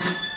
you